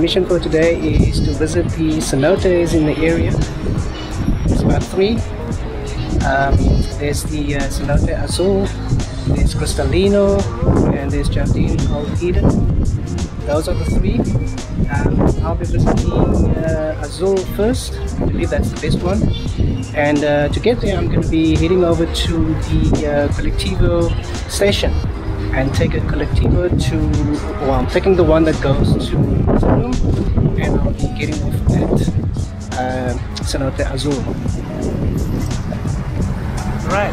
Mission for today is to visit the cenotes in the area. There's about three. Um, there's the uh, cenote Azul, there's Cristalino, and there's Jardine called Eden. Those are the three. Um, I'll be visiting uh, Azul first. I believe that's the best one. And uh, to get there, I'm going to be heading over to the uh, Colectivo station and take a Colectivo to, well, I'm taking the one that goes to Tulum and I'll be getting off at uh, Azul. Right.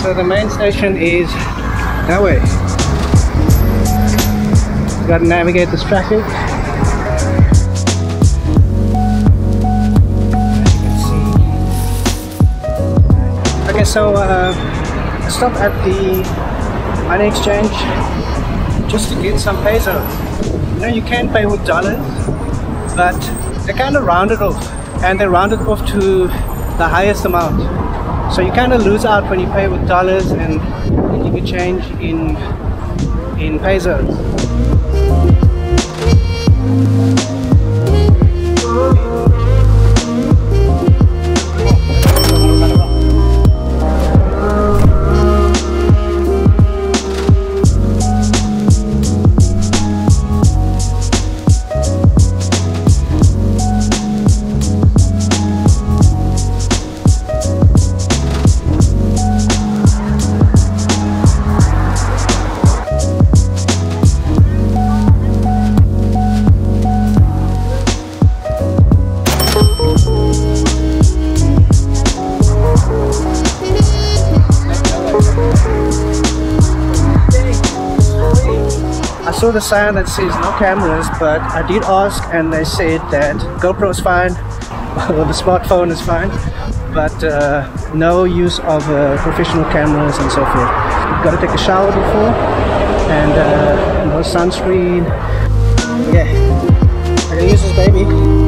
So the main station is that way. Got to navigate this traffic. Okay, so uh, I stopped at the money exchange just to get some peso. You know, you can pay with dollars, but they kind of round it off, and they round it off to the highest amount. So you kind of lose out when you pay with dollars and, and you get change in in pesos. Saw the sign that says no cameras, but I did ask and they said that GoPro is fine, the smartphone is fine, but uh, no use of uh, professional cameras and so forth. You've Got to take a shower before, and uh, no sunscreen. Yeah, I can use this baby.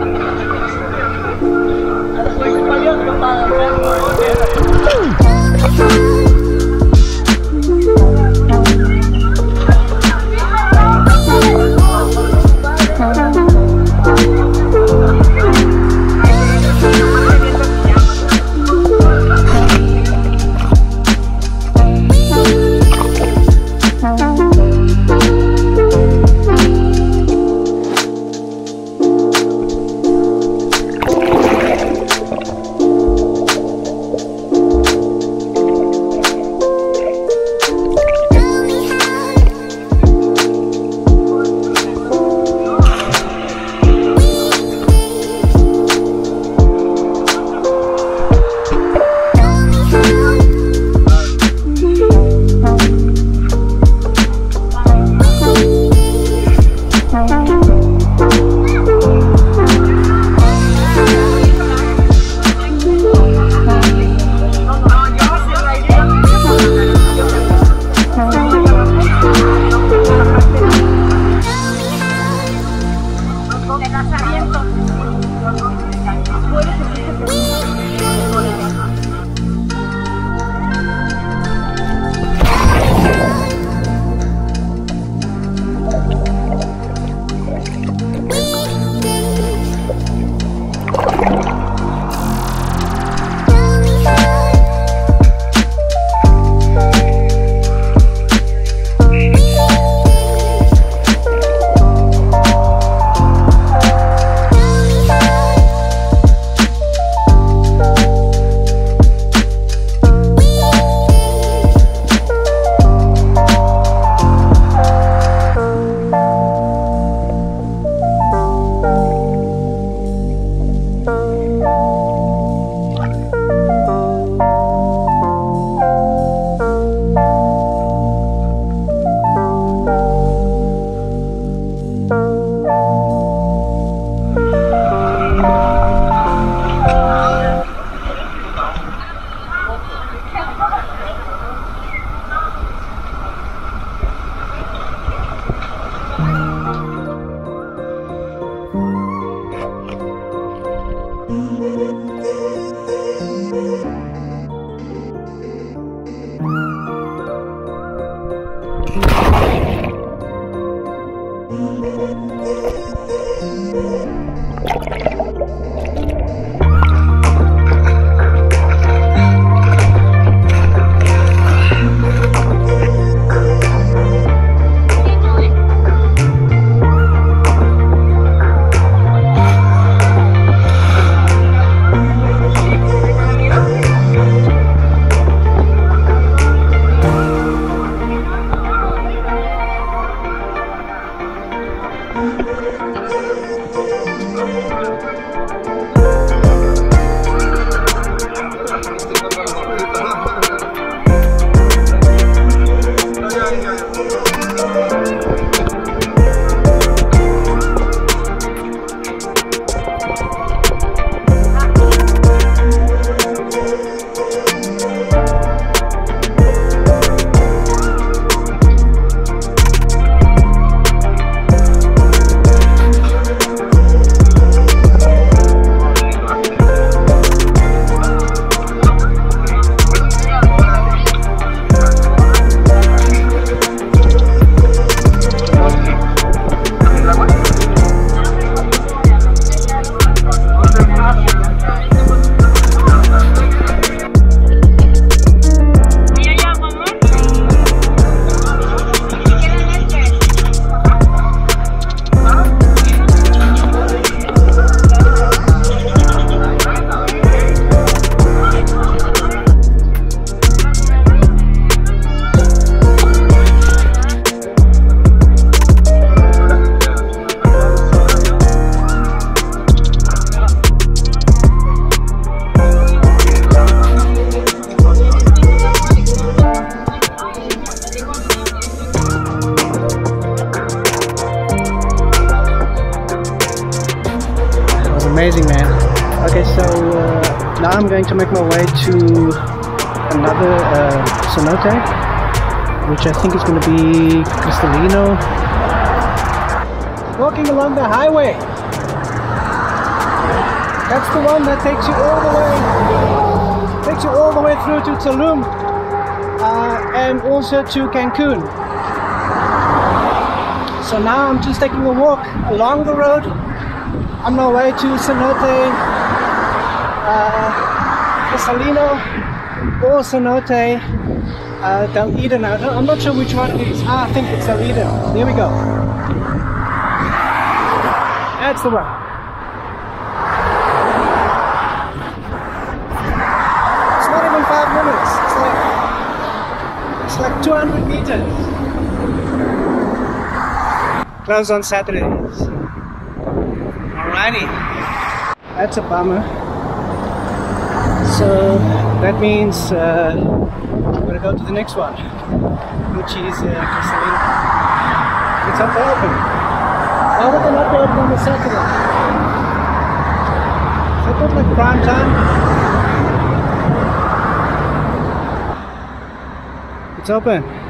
now I'm going to make my way to another uh, cenote which I think is going to be Cristalino. Walking along the highway. That's the one that takes you all the way takes you all the way through to Tulum uh, and also to Cancun. So now I'm just taking a walk along the road on my way to Cenote, uh, Salino, or Cenote, uh, Del Eden. I'm not sure which one it is. Ah, I think it's Del Eden. There we go. That's the one. It's not even five minutes. It's like, it's like 200 meters. Closed on Saturdays. Alrighty. That's a bummer. So that means uh, I'm gonna go to the next one, which is uh. It's not open. Why would they not be open on the Saturday? Is that not like prime time? It's open.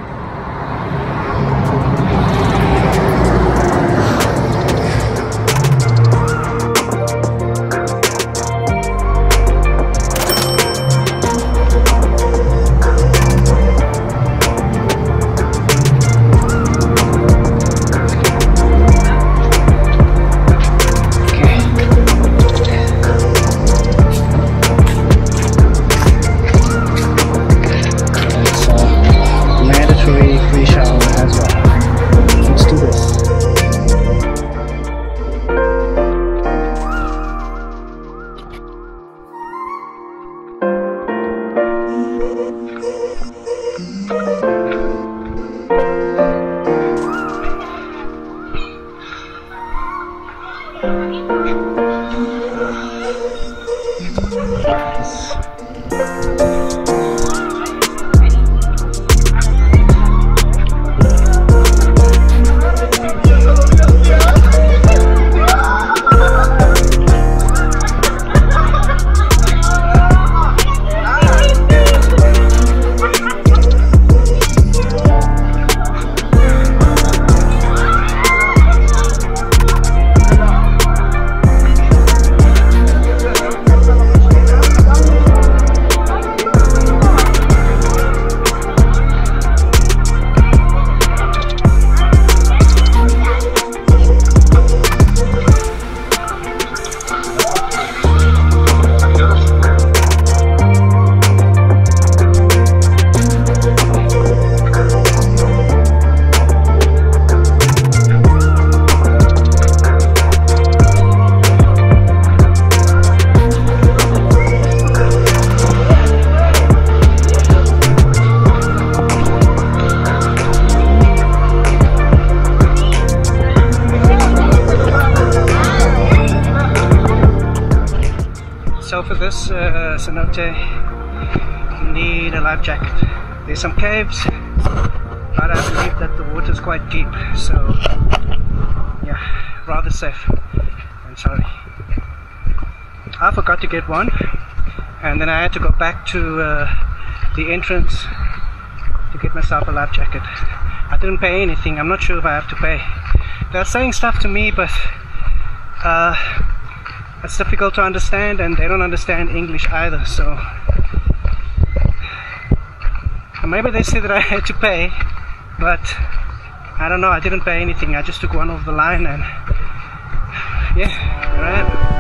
You need a life jacket. There's some caves, but I believe that the water is quite deep, so yeah, rather safe. I'm sorry. I forgot to get one, and then I had to go back to uh, the entrance to get myself a life jacket. I didn't pay anything. I'm not sure if I have to pay. They're saying stuff to me, but uh, it's difficult to understand, and they don't understand English either. So maybe they said that I had to pay, but I don't know. I didn't pay anything. I just took one off the line, and yeah, right.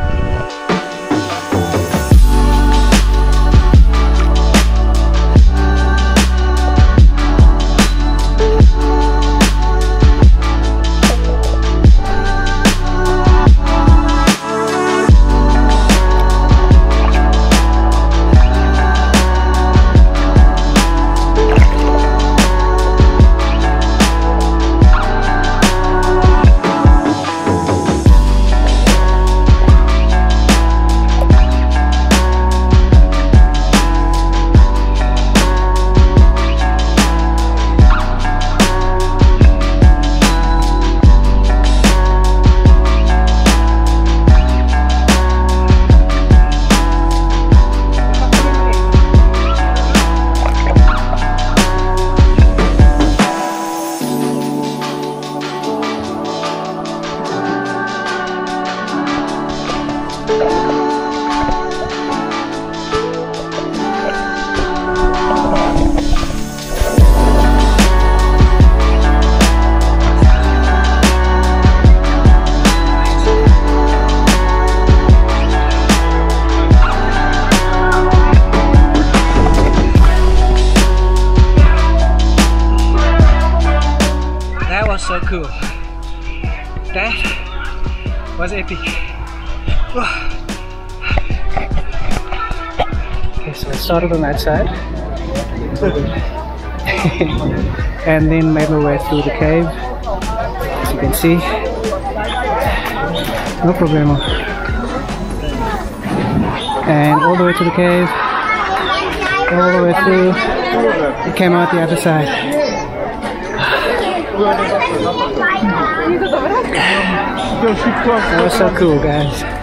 Was epic. Okay, so I started on that side. and then made my way through the cave. As you can see. No problemo. And all the way to the cave. All the way through. It came out the other side. Was so cool, guys.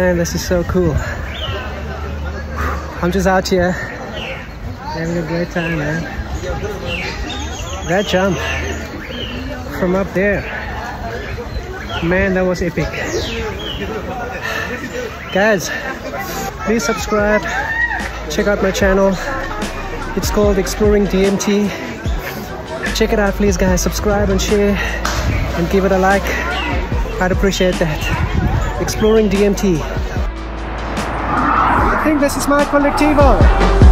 Man, this is so cool. I'm just out here having a great time, man. That jump from up there, man, that was epic. Guys, please subscribe, check out my channel. It's called Exploring DMT. Check it out, please, guys. Subscribe and share and give it a like. I'd appreciate that. Exploring DMT. I think this is my Colectivo.